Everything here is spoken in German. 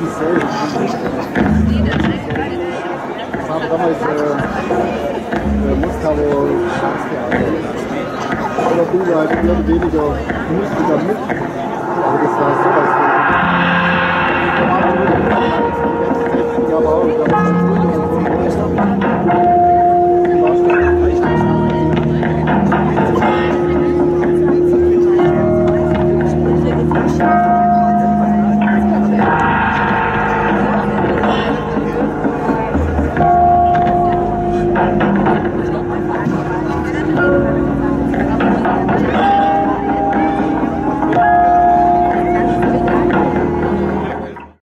Ich habe damals äh, Moskauer Staatstheater. Da ging halt mehr oder weniger Musiker mit. Thank you.